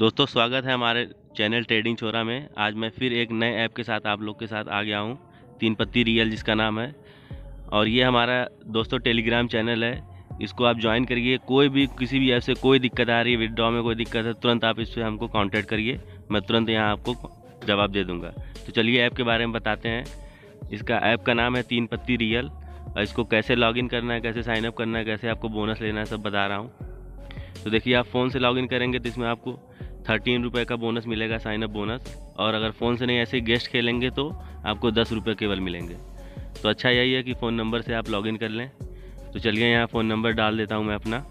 दोस्तों, स्वागत है हमारे चैनल ट्रेडिंग छोरा में। आज मैं फिर एक नए ऐप के साथ आप लोग के साथ आ गया हूँ तीन पत्ती रियल जिसका नाम है। और ये हमारा दोस्तों टेलीग्राम चैनल है। इसको आप ज्वाइन करिए। कोई भी, किसी भी ऐप से कोई दिक्कत आ रही है विदड्रॉ में कोई दिक्कत है, तुरंत आप इससे हमको कांटेक्ट करिए। मैं तुरंत यहाँ आपको जवाब दे दूँगा। तो चलिए ऐप के बारे में बताते हैं। इसका ऐप का नाम है तीन पत्ती रियल। और इसको कैसे लॉगिन करना है, कैसे साइनअप करना है, कैसे आपको बोनस लेना है, सब बता रहा हूँ। तो देखिए, आप फ़ोन से लॉगिन करेंगे तो इसमें आपको थर्टीन रुपये का बोनस मिलेगा साइन अप बोनस और अगर फ़ोन से नहीं, ऐसे गेस्ट खेलेंगे तो आपको दस रुपये केवल मिलेंगे। तो अच्छा यही है कि फ़ोन नंबर से आप लॉगिन कर लें। तो चलिए यहाँ फ़ोन नंबर डाल देता हूँ मैं अपना।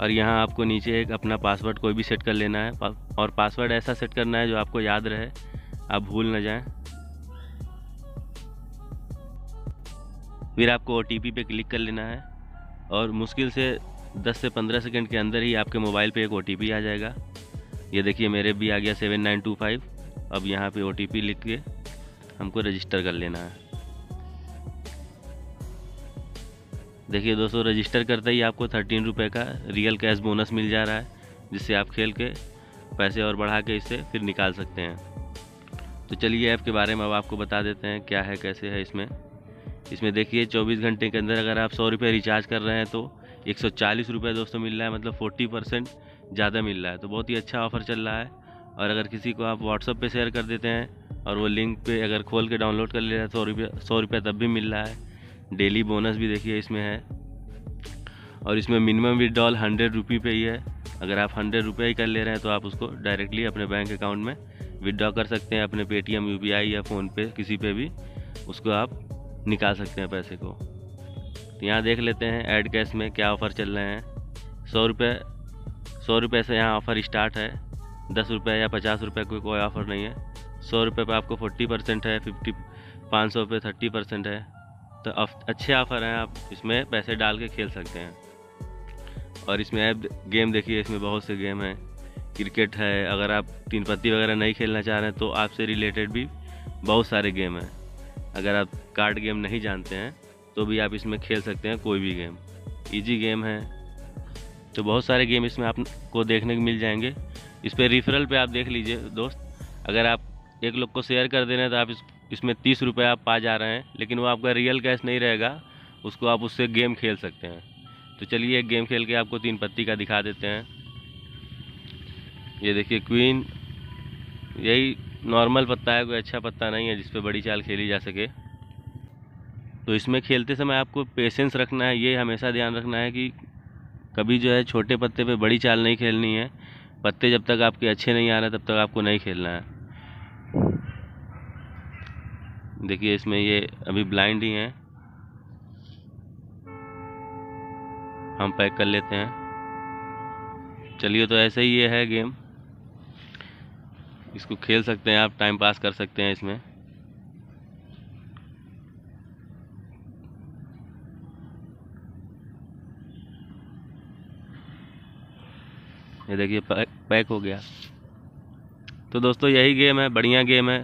और यहाँ आपको नीचे एक अपना पासवर्ड कोई भी सेट कर लेना है। और पासवर्ड ऐसा सेट करना है जो आपको याद रहे। आप भूल ना जाएँ। फिर आपको ओ पे क्लिक कर लेना है। और मुश्किल से 10 से 15 सेकंड के अंदर ही आपके मोबाइल पे एक ओटीपी आ जाएगा। ये देखिए, मेरे भी आ गया सेवन नाइन टू फाइव अब यहाँ पे ओटीपी लिख के हमको रजिस्टर कर लेना है। देखिए दोस्तों रजिस्टर करते ही आपको थर्टीन रुपये का रियल कैश बोनस मिल जा रहा है, जिससे आप खेल के पैसे और बढ़ा के इससे फिर निकाल सकते हैं। तो चलिए ऐप के बारे में अब आपको बता देते हैं, क्या है, कैसे है इसमें। इसमें देखिए 24 घंटे के अंदर अगर आप सौ रुपये रिचार्ज कर रहे हैं तो एक सौ दोस्तों मिल रहा है मतलब फोर्टी परसेंट ज़्यादा मिल रहा है। तो बहुत ही अच्छा ऑफ़र चल रहा है। और अगर किसी को आप व्हाट्सअप पे शेयर कर देते हैं और वो लिंक पे अगर खोल के डाउनलोड कर ले रहे हैं, सौ रुपये सौ रुपये तब भी मिल रहा है। डेली बोनस भी देखिए इसमें है। और इसमें मिनिमम विदड्रॉल हंड्रेड रुपी पे ही है। अगर आप हंड्रेड रुपये ही कर ले रहे हैं तो आप उसको डायरेक्टली अपने बैंक अकाउंट में विदड्रॉ कर सकते हैं, अपने पेटीएम यू या फ़ोनपे किसी पे भी। उसको आप निकाल सकते हैं पैसे को। तो यहाँ देख लेते हैं ऐड कैश में क्या ऑफ़र चल रहे हैं। सौ रुपये सौ रुपये से यहाँ ऑफ़र स्टार्ट है। दस रुपये या पचास रुपये कोई कोई ऑफ़र नहीं है। सौ रुपये पर आपको फोर्टी परसेंट है फिफ्टी पाँच सौ पे थर्टी परसेंट है। तो अच्छे ऑफ़र हैं आप, इसमें पैसे डाल के खेल सकते हैं। और इसमें ऐप गेम देखिए, इसमें बहुत से गेम हैं। क्रिकेट है, अगर आप तीन पत्ती वगैरह नहीं खेलना चाह रहे हैं तो आपसे रिलेटेड भी बहुत सारे गेम हैं। अगर आप कार्ड गेम नहीं जानते हैं तो भी आप इसमें खेल सकते हैं कोई भी गेम इजी गेम है। तो बहुत सारे गेम इसमें आपको देखने को मिल जाएँगे। इस पर रिफरल पे आप देख लीजिए, दोस्त। अगर आप एक लोग को शेयर कर दे रहे हैं तो आप इस, इसमें तीस रुपये आप पा जा रहे हैं, लेकिन वो आपका रियल कैश नहीं रहेगा, उसको आप उससे गेम खेल सकते हैं। तो चलिए एक गेम खेल के आपको तीन पत्ती का दिखा देते हैं। ये देखिए क्वीन यही नॉर्मल पत्ता है, कोई अच्छा पत्ता नहीं है जिस पर बड़ी चाल खेली जा सके। तो इसमें खेलते समय आपको पेशेंस रखना है, ये हमेशा ध्यान रखना है कि कभी जो है छोटे पत्ते पे बड़ी चाल नहीं खेलनी है। पत्ते जब तक आपके अच्छे नहीं आ रहे, तब तक आपको नहीं खेलना है। देखिए, इसमें ये अभी ब्लाइंड ही हैं। हम पैक कर लेते हैं। चलिए तो ऐसे ही ये है गेम इसको खेल सकते हैं आप टाइम पास कर सकते हैं इसमें। ये देखिए पैक हो गया। तो दोस्तों, यही गेम है, बढ़िया गेम है।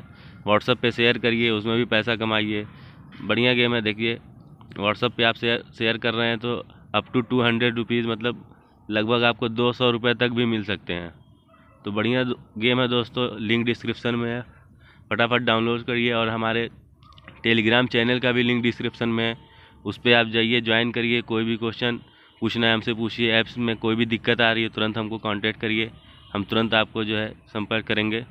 व्हाट्सअप पे शेयर करिए, उसमें भी पैसा कमाइए। बढ़िया गेम है, देखिए। व्हाट्सअप पे आप शेयर शेयर कर रहे हैं तो up to two hundred rupees मतलब लगभग आपको दो सौ रुपये तक भी मिल सकते हैं। तो बढ़िया गेम है दोस्तों लिंक डिस्क्रिप्शन में है। फटाफट डाउनलोड करिए और हमारे टेलीग्राम चैनल का भी लिंक डिस्क्रिप्शन में है। उस पर आप जाइए ज्वाइन करिए, कोई भी क्वेश्चन पूछना है हमसे, पूछिए ऐप्स में, कोई भी दिक्कत आ रही है, तुरंत हमको कांटेक्ट करिए। हम तुरंत आपको जो है संपर्क करेंगे।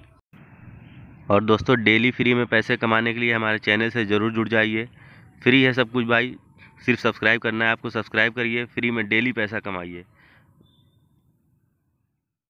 और दोस्तों डेली फ्री में पैसे कमाने के लिए हमारे चैनल से ज़रूर जुड़ जाइए। फ्री है सब कुछ भाई, सिर्फ़ सब्सक्राइब करना है आपको सब्सक्राइब करिए फ्री में डेली पैसा कमाइए।